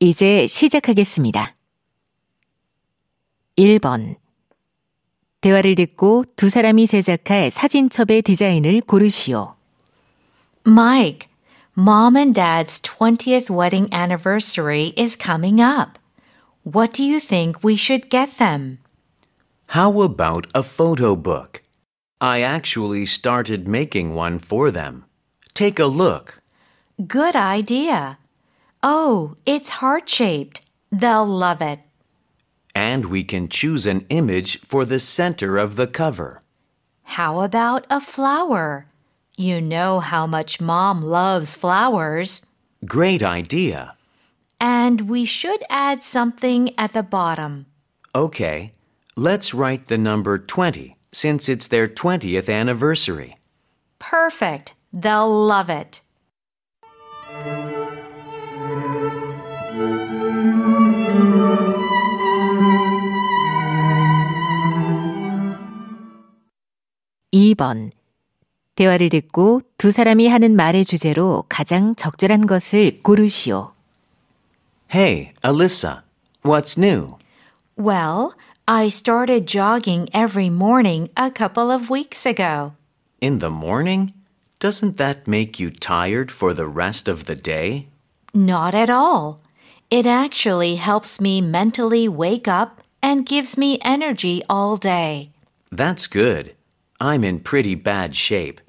이제 시작하겠습니다. 1번. 대화를 듣고 두 사람이 제작할 사진첩의 디자인을 고르시오. Mike, Mom and Dad's 20th wedding anniversary is coming up. What do you think we should get them? How about a photo book? I actually started making one for them. Take a look. Good idea. Oh, it's heart shaped. They'll love it. And we can choose an image for the center of the cover. How about a flower? You know how much Mom loves flowers. Great idea. And we should add something at the bottom. Okay, let's write the number 20 since it's their 20th anniversary. Perfect. They'll love it. 이 번 대화를 듣고 두 사람이 하는 말의 주제로 가장 적절한 것을 고르시오. Hey, Alyssa, what's new? Well, I started jogging every morning a couple of weeks ago. In the morning? Doesn't that make you tired for the rest of the day? Not at all. It actually helps me mentally wake up and gives me energy all day. That's good. I'm in pretty bad shape.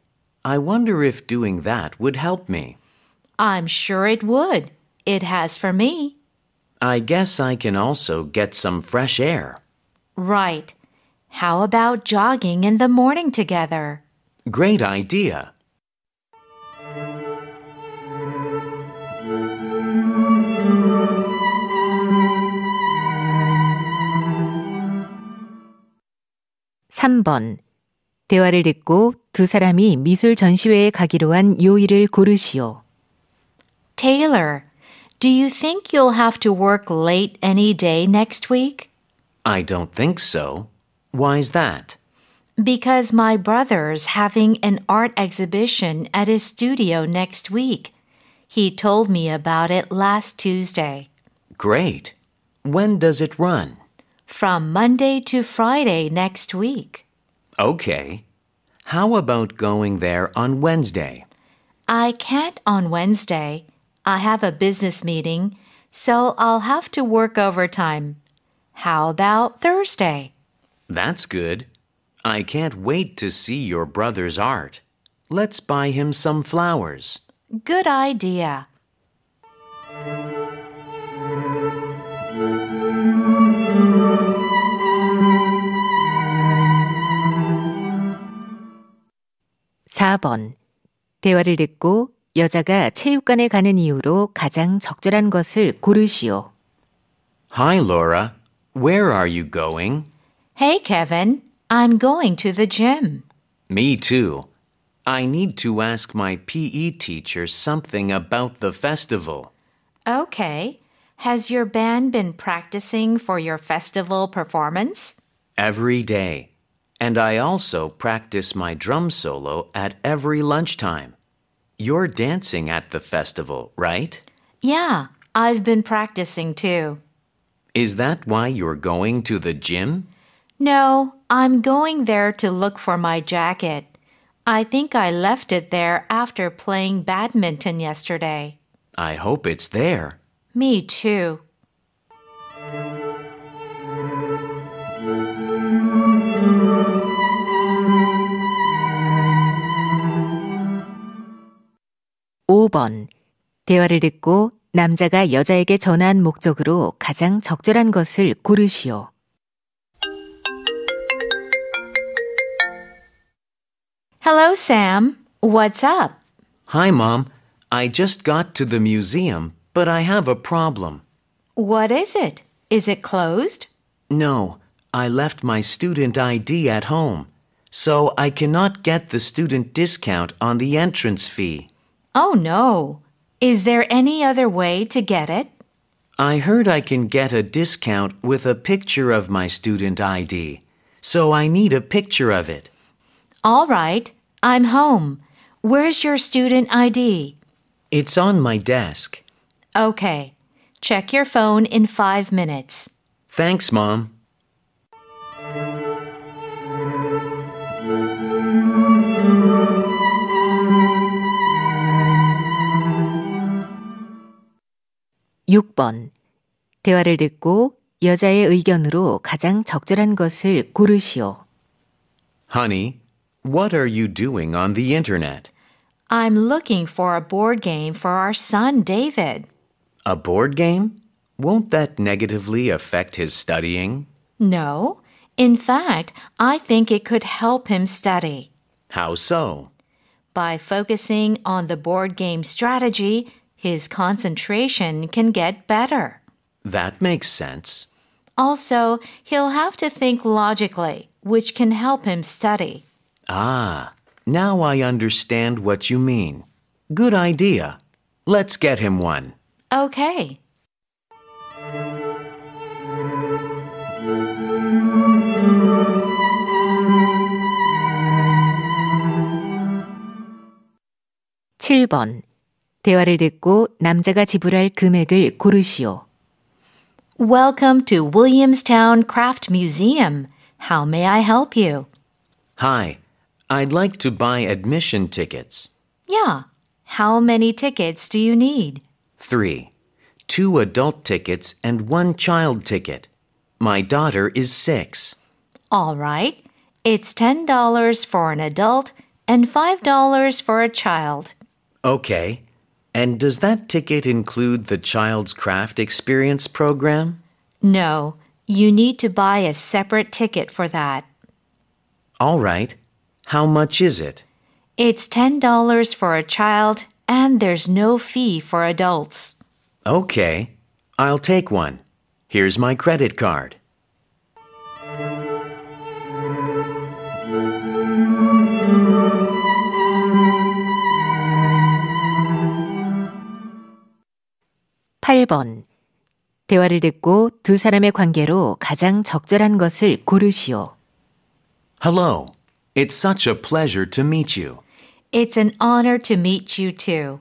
I wonder if doing that would help me. I'm sure it would. It has for me. I guess I can also get some fresh air. Right. How about jogging in the morning together? Great idea. 삼번 대화를 듣고 두 사람이 미술 전시회에 가기로 한 요일을 고르시오. Taylor, do you think you'll have to work late any day next week? I don't think so. Why's that? Because my brother's having an art exhibition at his studio next week. He told me about it last Tuesday. Great. When does it run? From Monday to Friday next week. Okay. How about going there on Wednesday? I can't on Wednesday. I have a business meeting, so I'll have to work overtime. How about Thursday? That's good. I can't wait to see your brother's art. Let's buy him some flowers. Good idea. 사 번 대화를 듣고 여자가 체육관에 가는 이유로 가장 적절한 것을 고르시오. Hi, Laura. Where are you going? Hey, Kevin. I'm going to the gym. Me too. I need to ask my PE teacher something about the festival. Okay. Has your band been practicing for your festival performance? Every day. And I also practice my drum solo at every lunchtime. You're dancing at the festival, right? Yeah, I've been practicing too. Is that why you're going to the gym? No, I'm going there to look for my jacket. I think I left it there after playing badminton yesterday. I hope it's there. Me too. 오 번 대화를 듣고 남자가 여자에게 전화한 목적으로 가장 적절한 것을 고르시오. Hello, Sam. What's up? Hi, Mom. I just got to the museum, but I have a problem. What is it? Is it closed? No, I left my student ID at home, so I cannot get the student discount on the entrance fee. Oh no. Is there any other way to get it? I heard I can get a discount with a picture of my student ID, so I need a picture of it. All right. I'm home. Where's your student ID? It's on my desk. Okay. Check your phone in five minutes. Thanks, Mom. 육 번 대화를 듣고 여자의 의견으로 가장 적절한 것을 고르시오. Honey, what are you doing on the internet? I'm looking for a board game for our son, David. A board game? Won't that negatively affect his studying? No. In fact, I think it could help him study. How so? By focusing on the board game strategy, his concentration can get better. That makes sense. Also, he'll have to think logically, which can help him study. Ah, now I understand what you mean. Good idea. Let's get him one. Okay. 칠번 대화를 듣고 남자가 지불할 금액을 고르시오. Welcome to Williamstown Craft Museum. How may I help you? Hi, I'd like to buy admission tickets. Yeah. How many tickets do you need? Three. Two adult tickets and one child ticket. My daughter is six. All right. It's $10 for an adult and $5 for a child. Okay. And does that ticket include the child's craft experience program? No, you need to buy a separate ticket for that. All right. How much is it? It's $10 for a child and there's no fee for adults. Okay. I'll take one. Here's my credit card. 팔 번 대화를 듣고 두 사람의 관계로 가장 적절한 것을 고르시오. Hello. It's such a pleasure to meet you. It's an honor to meet you too.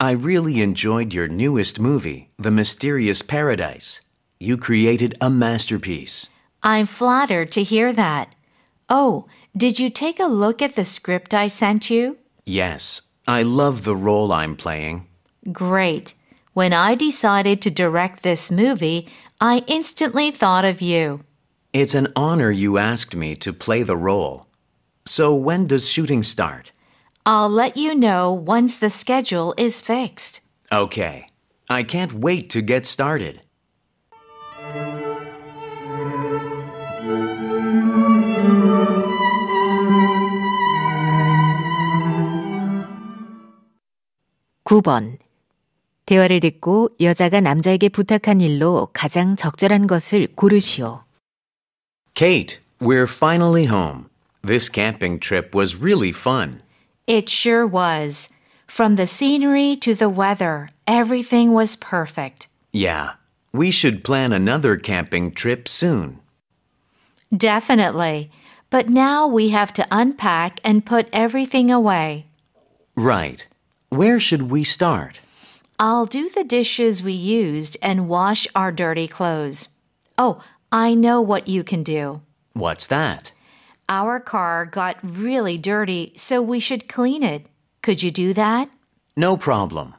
I really enjoyed your newest movie, The Mysterious Paradise. You created a masterpiece. I'm flattered to hear that. Oh, did you take a look at the script I sent you? Yes, I love the role I'm playing. Great. When I decided to direct this movie, I instantly thought of you. It's an honor you asked me to play the role. So, when does shooting start? I'll let you know once the schedule is fixed. Okay. I can't wait to get started. 구번 대화를 듣고 여자가 남자에게 부탁한 일로 가장 적절한 것을 고르시오. Kate, we're finally home. This camping trip was really fun. It sure was. From the scenery to the weather, everything was perfect. Yeah, we should plan another camping trip soon. Definitely. But now we have to unpack and put everything away. Right. Where should we start? I'll do the dishes we used and wash our dirty clothes. Oh, I know what you can do. What's that? Our car got really dirty, so we should clean it. Could you do that? No problem.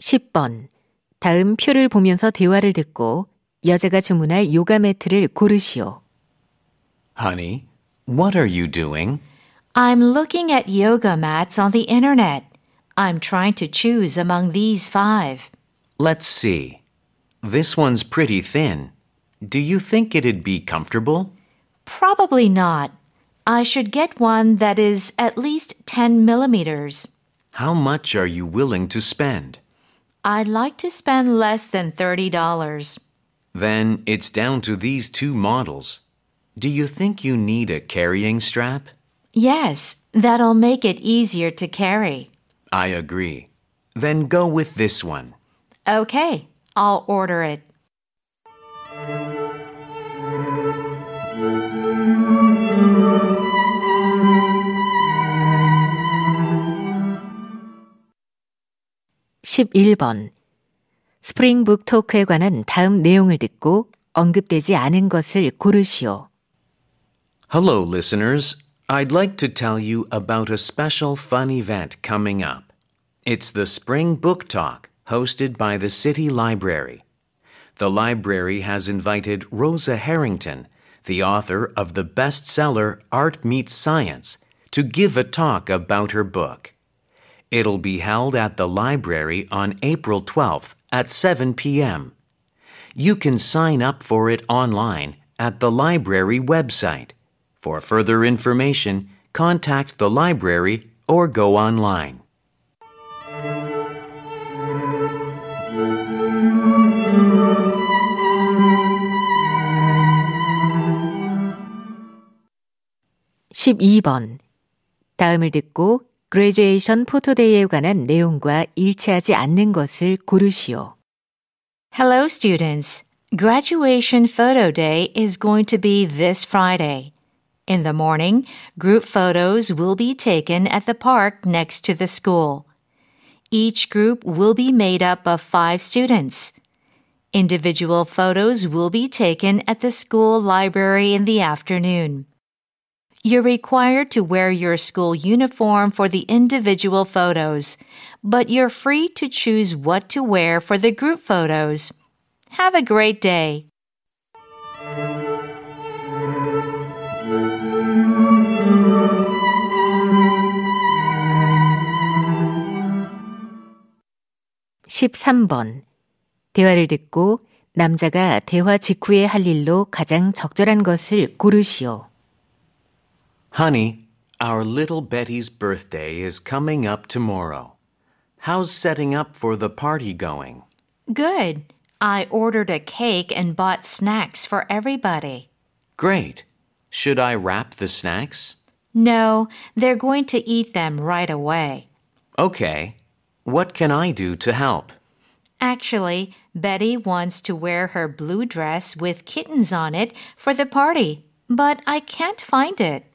십 번 다음 표를 보면서 대화를 듣고 여자가 주문할 요가 매트를 고르시오. Honey, what are you doing? I'm looking at yoga mats on the internet. I'm trying to choose among these five. Let's see. This one's pretty thin. Do you think it'd be comfortable? Probably not. I should get one that is at least 10 millimeters. How much are you willing to spend? I'd like to spend less than $30. Then it's down to these two models. Do you think you need a carrying strap? Yes, that'll make it easier to carry. I agree. Then go with this one. Okay, I'll order it. (11번) 스프링북 토크에 관한 다음 내용을 듣고 언급되지 않은 것을 고르시오. Hello, listeners. I'd like to tell you about a special fun event coming up. It's the Spring Book Talk, hosted by the City Library. The library has invited Rosa Harrington, the author of the bestseller Art Meets Science, to give a talk about her book. It'll be held at the library on April 12th at 7 p.m. You can sign up for it online at the library website. For further information, contact the library or go online. (12번) 다음을 듣고 그레듀에이션 포토데이에 관한 내용과 일치하지 않는 것을 고르시오. Hello, students. Graduation photo day is going to be this Friday. In the morning, group photos will be taken at the park next to the school. Each group will be made up of five students. Individual photos will be taken at the school library in the afternoon. You're required to wear your school uniform for the individual photos, but you're free to choose what to wear for the group photos. Have a great day. (13번) 대화를 듣고 남자가 대화 직후에 할 일로 가장 적절한 것을 고르시오. Honey, our little Betty's birthday is coming up tomorrow. How's setting up for the party going? Good. I ordered a cake and bought snacks for everybody. Great. Should I wrap the snacks? No, they're going to eat them right away. Okay. What can I do to help? Actually, Betty wants to wear her blue dress with kittens on it for the party, but I can't find it.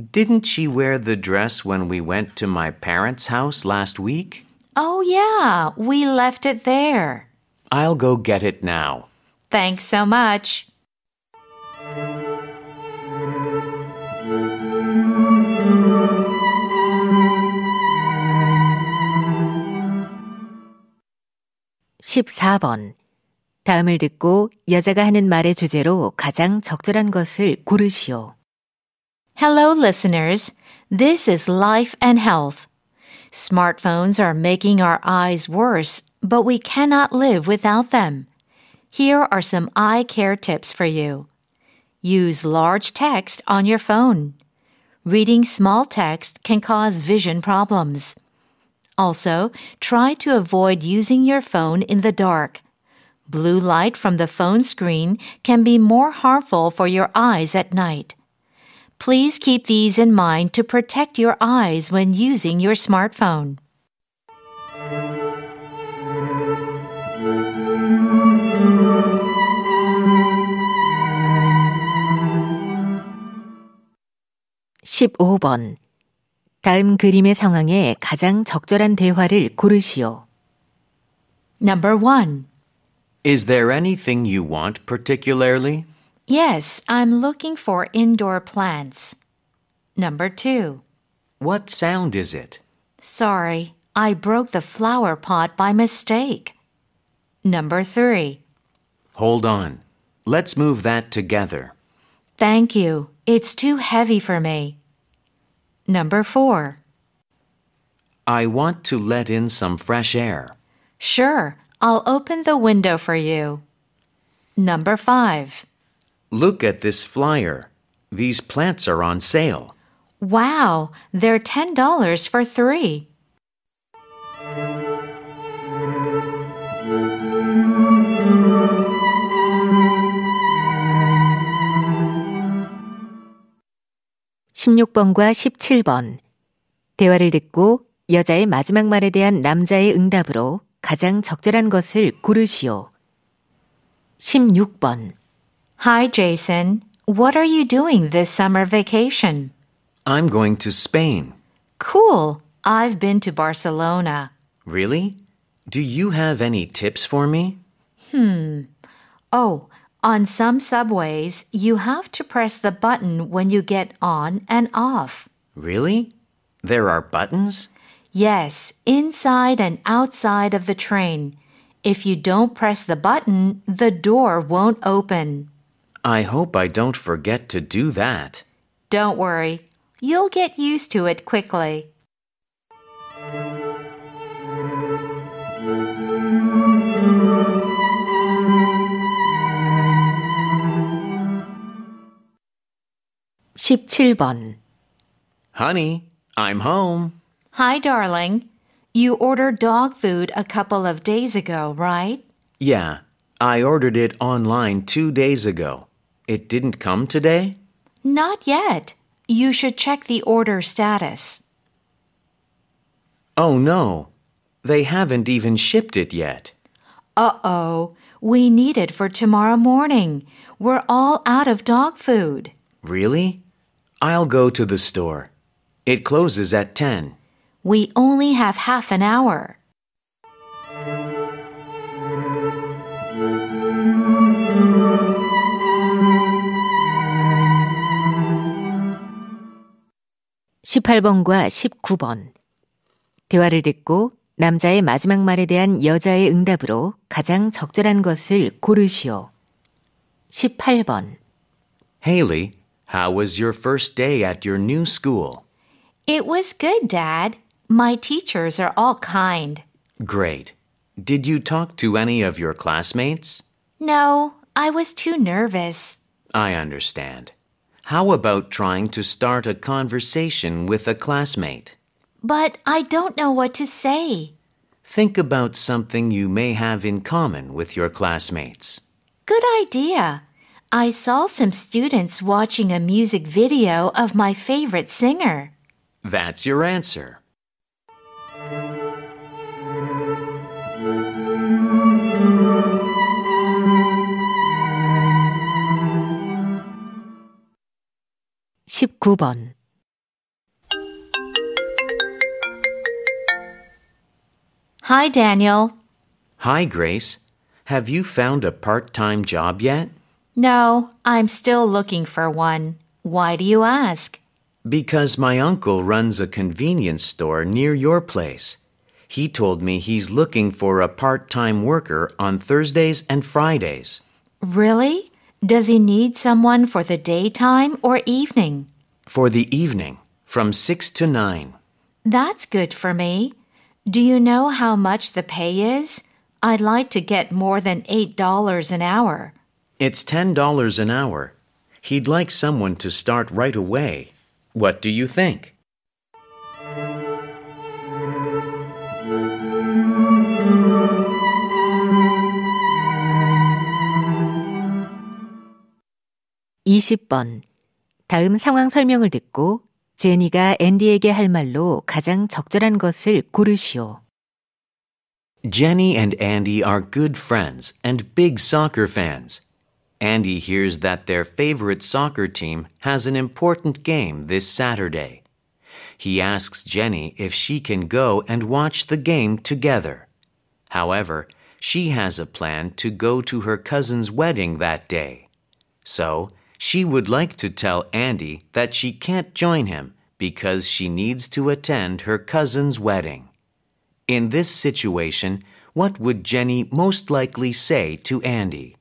Didn't she wear the dress when we went to my parents' house last week? Oh, yeah, we left it there. I'll go get it now. Thanks so much. (14번) 다음을 듣고 여자가 하는 말의 주제로 가장 적절한 것을 고르시오. Hello, listeners. This is Life and Health. Smartphones are making our eyes worse, but we cannot live without them. Here are some eye care tips for you. Use large text on your phone. Reading small text can cause vision problems. Also, try to avoid using your phone in the dark. Blue light from the phone screen can be more harmful for your eyes at night. Please keep these in mind to protect your eyes when using your smartphone. (15번) 다음 그림의 상황에 가장 적절한 대화를 고르시오. Number one. Is there anything you want particularly? Yes, I'm looking for indoor plants. Number two. What sound is it? Sorry, I broke the flower pot by mistake. Number three. Hold on. Let's move that together. Thank you. It's too heavy for me. Number four. I want to let in some fresh air. Sure, I'll open the window for you. Number five. Look at this flyer. These plants are on sale. Wow, they're $10 for three. (16번과 17번) 대화를 듣고 여자의 마지막 말에 대한 남자의 응답으로 가장 적절한 것을 고르시오. (16번) Hi, Jason. What are you doing this summer vacation? I'm going to Spain. Cool. I've been to Barcelona. Really? Do you have any tips for me? Hmm. Oh, on some subways, you have to press the button when you get on and off. Really? There are buttons? Yes, inside and outside of the train. If you don't press the button, the door won't open. I hope I don't forget to do that. Don't worry, you'll get used to it quickly. Honey, I'm home. Hi, darling. You ordered dog food a couple of days ago, right? Yeah, I ordered it online two days ago. It didn't come today? Not yet. You should check the order status. Oh no, they haven't even shipped it yet. Uh oh, we need it for tomorrow morning. We're all out of dog food. Really? I'll go to the store. It closes at 10. We only have half an hour. 십팔 번과 십구 번 대화를 듣고 남자의 마지막 말에 대한 여자의 응답으로 가장 적절한 것을 고르시오. 십팔 번 Haley, how was your first day at your new school? It was good, Dad. My teachers are all kind. Great. Did you talk to any of your classmates? No, I was too nervous. I understand. How about trying to start a conversation with a classmate? But I don't know what to say. Think about something you may have in common with your classmates. Good idea. I saw some students watching a music video of my favorite singer. That's your answer. 19번 Hi, Daniel. Hi, Grace. Have you found a part time job yet? No, I'm still looking for one. Why do you ask? Because my uncle runs a convenience store near your place. He told me he's looking for a part time worker on Thursdays and Fridays. Really? Does he need someone for the daytime or evening? For the evening, from 6 to 9. That's good for me. Do you know how much the pay is? I'd like to get more than $8 an hour. It's $10 an hour. He'd like someone to start right away. What do you think? 이십 번 다음 상황 설명을 듣고 제니가 앤디에게 할 말로 가장 적절한 것을 고르시오. Jenny and Andy are good friends and big soccer fans. Andy hears that their favorite soccer team has an important game this Saturday. He asks Jenny if she can go and watch the game together. However, she has a plan to go to her cousin's wedding that day. So, she would like to tell Andy that she can't join him because she needs to attend her cousin's wedding. In this situation, what would Jenny most likely say to Andy?